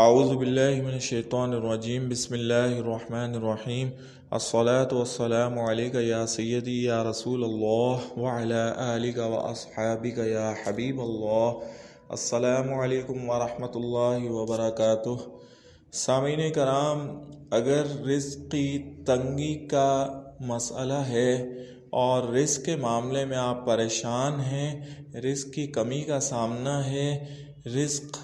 اعوذ باللہ من الشیطان الرجیم، بسم اللہ الرحمن الرحیم، الصلاة والسلام علیکہ یا سیدی، یا رسول اللہ وعلا آلکہ و اصحابکہ یا حبیب اللہ، السلام علیکم ورحمۃ اللہ وبرکاتہ۔ سامعین کرام، اگر رزق کی تنگی کا مسئلہ ہے اور رزق کے معاملے میں آپ پریشان ہیں، رزق کی کمی کا سامنا ہے، رزق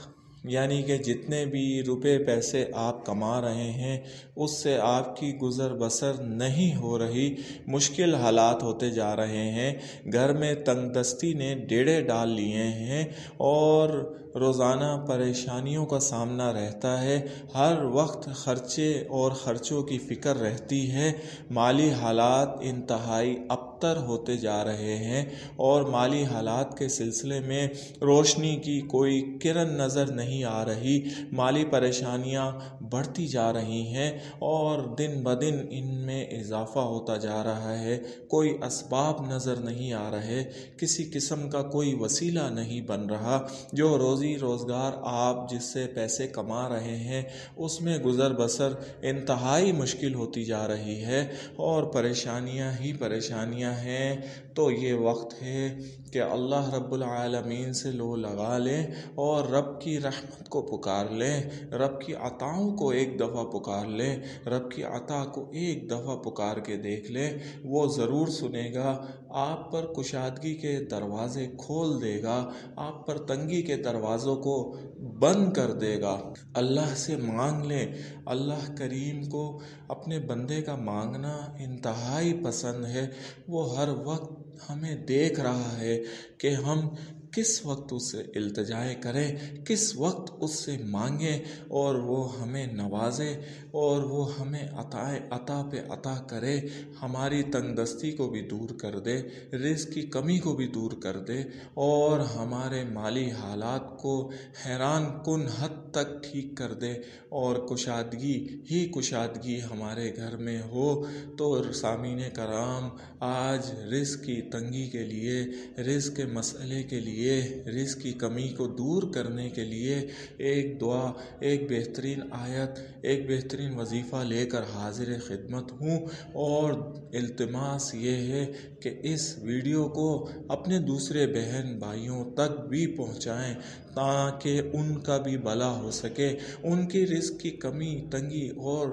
یعنی کہ جتنے بھی روپے پیسے آپ کما رہے ہیں، اس سے آپ کی گزر بسر نہیں ہو رہی۔ مشکل حالات ہوتے جا رہے ہیں۔ گھر میں تنگ دستی نے ڈیڑے ڈال لیے ہیں اور روزانہ پریشانیوں کا سامنا رہتا ہے۔ ہر وقت خرچے اور خرچوں کی فکر رہتی ہے۔ مالی حالات انتہائی ابتر ہوتے جا رہے ہیں اور مالی حالات کے سلسلے میں روشنی کی کوئی کرن نظر نہیں آ رہی۔ مالی پریشانیاں بڑھتی جا رہی ہیں اور دن بدن ان میں اضافہ ہوتا جا رہا ہے۔ کوئی اسباب نظر نہیں آ رہے۔ کسی قسم کا کوئی وسیلہ نہیں بن رہا۔ جو روزی روزی روزگار آپ جس سے پیسے کما رہے ہیں، اس میں گزر بسر انتہائی مشکل ہوتی جا رہی ہے اور پریشانیاں ہی پریشانیاں ہیں، تو یہ وقت ہے کہ اللہ رب العالمین سے لو لگا لیں اور رب کی رحمت کو پکار لیں، رب کی عطاؤں کو ایک دفعہ پکار لیں، رب کی عطا کو ایک دفعہ پکار کے دیکھ لیں۔ وہ ضرور سنے گا، آپ پر کشادگی کے دروازے کھول دے گا، آپ پر تنگی کے دروازوں کو بند کر دے گا۔ اللہ سے مانگ لیں، اللہ کریم کو اپنے بندے کا مانگنا انتہائی پسند ہے۔ وہ ہر وقت ہمیں دیکھ رہا ہے کہ ہم کس وقت اس سے التجائے کریں کس وقت اس سے مانگیں اور وہ ہمیں نوازے اور وہ ہمیں عطائے، عطا پہ عطا کرے، ہماری تنگ دستی کو بھی دور کر دے، رزق کی کمی کو بھی دور کر دے اور ہمارے مالی حالات کو حیران کن حد تک ٹھیک کر دے اور کشادگی ہی کشادگی ہمارے گھر میں ہو۔ تو سامعین کرام، آج رزق کی تنگی کے لیے، رزق کے مسئلے کے لیے لیے، رزق کی کمی کو دور کرنے کے لیے ایک دعا، ایک بہترین آیت، ایک بہترین وظیفہ لے کر حاضر خدمت ہوں۔ اور التماس یہ ہے کہ اس ویڈیو کو اپنے دوسرے بہن بھائیوں تک بھی پہنچائیں تاکہ ان کا بھی بلا ہو سکے۔ ان کی رزق کی کمی، تنگی اور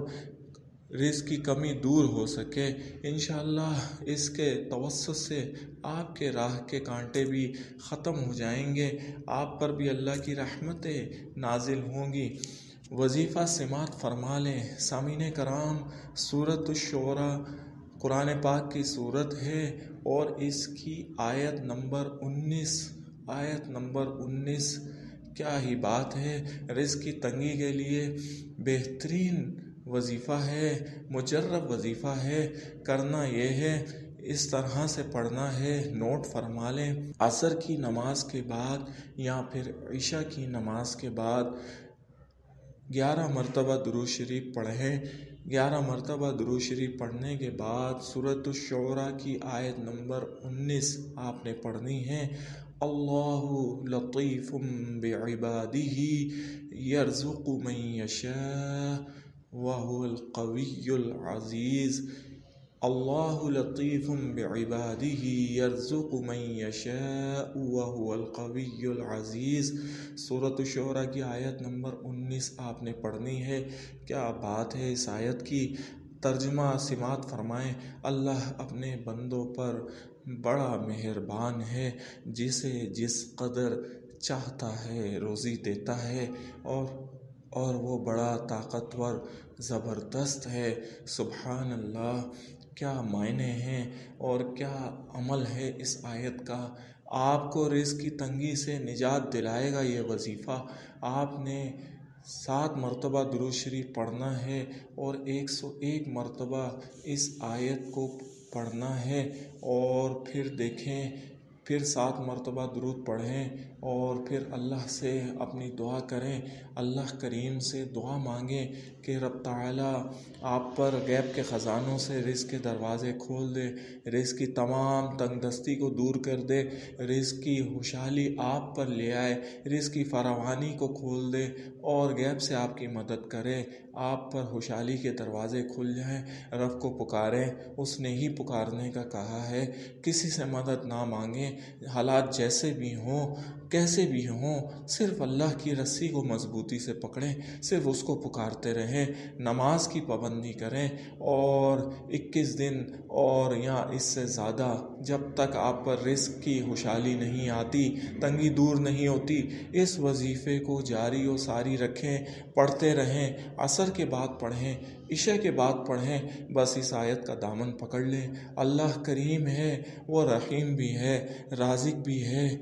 رزق کی کمی دور ہو سکے۔ انشاءاللہ اس کے توسط سے آپ کے راہ کے کانٹے بھی ختم ہو جائیں گے۔ آپ پر بھی اللہ کی رحمتیں نازل ہوں گی۔ وظیفہ سماعت فرما لیں۔ سامعین کرام صورت الشعرا قرآن پاک کی صورت ہے اور اس کی آیت نمبر انیس، آیت نمبر انیس، کیا ہی بات ہے۔ رزق کی تنگی کے لیے بہترین وظیفہ ہے، مجرب وظیفہ ہے، کرنا یہ ہے، اس طرح سے پڑھنا ہے، نوٹ فرما لیں۔ عصر کی نماز کے بعد یا پھر عشاء کی نماز کے بعد گیارہ مرتبہ درو شریف پڑھیں۔ گیارہ مرتبہ درو شریف پڑھنے کے بعد صورت الشعراء کی آیت نمبر انیس آپ نے پڑھنی ہے۔ اللہ لطیف بعبادہ یرزق من یشاء۔ وهو القوی العزیز اللہ لطیف بعباده یرزق من یشاء وهو القوی العزیز صورت الشعراء کی آیت نمبر انیس آپ نے پڑھنی ہے. کیا بات ہے اس آیت کی؟ ترجمہ سماعت فرمائیں، اللہ اپنے بندوں پر بڑا مہربان ہے، جسے جس قدر چاہتا ہے روزی دیتا ہے اور اور وہ بڑا طاقتور، زبردست ہے۔ سبحان اللہ، کیا معنی ہیں اور کیا عمل ہے اس آیت کا؟ آپ کو رزق کی تنگی سے نجات دلائے گا یہ وظیفہ۔ آپ نے سات مرتبہ درو شریف پڑھنا ہے اور ایک سو ایک مرتبہ اس آیت کو پڑھنا ہے اور پھر دیکھیں پھر سات مرتبہ درود پڑھیں اور پھر اللہ سے اپنی دعا کریں۔ اللہ کریم سے دعا مانگیں کہ رب تعالیٰ آپ پر غیب کے خزانوں سے رزق کے دروازے کھول دے۔ رزق کی تمام تنگ دستی کو دور کر دے۔ رزق کی خوشحالی آپ پر لے آئے۔ رزق کی فراوانی کو کھول دے اور غیب سے آپ کی مدد کرے آپ پر خوشحالی کے دروازے کھل جائیں۔ رب کو پکاریں۔ اس نے ہی پکارنے کا کہا ہے۔ کسی سے مدد نہ مانگیں۔ حالات جیسے بھی ہوں، کیسے بھی ہوں، صرف اللہ کی رسی کو مضبوطی سے پکڑیں، صرف اس کو پکارتے رہیں، نماز کی پابندی کریں اور اکیس دن اور یا اس سے زیادہ جب تک آپ پر رزق کی خوشحالی نہیں آتی، تنگی دور نہیں ہوتی، اس وظیفے کو جاری و ساری رکھیں، پڑھتے رہیں، عصر کے بعد پڑھیں عشاء کے بعد پڑھیں، بس اس آیت کا دامن پکڑ لیں۔ اللہ کریم ہے، وہ رحیم بھی ہے، رازق بھی ہے،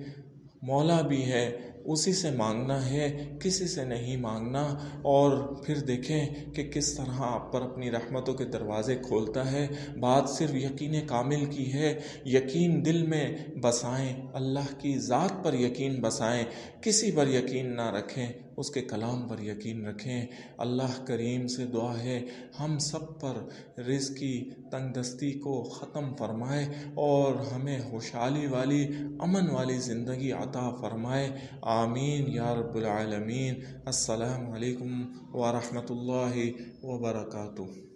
مولا بھی ہے۔ اسی سے مانگنا ہے، کسی سے نہیں مانگنا۔ اور پھر دیکھیں کہ کس طرح آپ پر اپنی رحمتوں کے دروازے کھولتا ہے۔ بات صرف یقین کامل کی ہے۔ یقین دل میں بسائیں، اللہ کی ذات پر یقین بسائیں۔ کسی پر یقین نہ رکھیں، اس کے کلام پر یقین رکھیں۔ اللہ کریم سے دعا ہے، ہم سب پر رزق کی تنگ دستی کو ختم فرمائے اور ہمیں خوشحالی والی، امن والی زندگی عطا فرمائے۔ آمین یا رب العالمین. السلام علیکم ورحمۃ اللہ وبرکاتہ.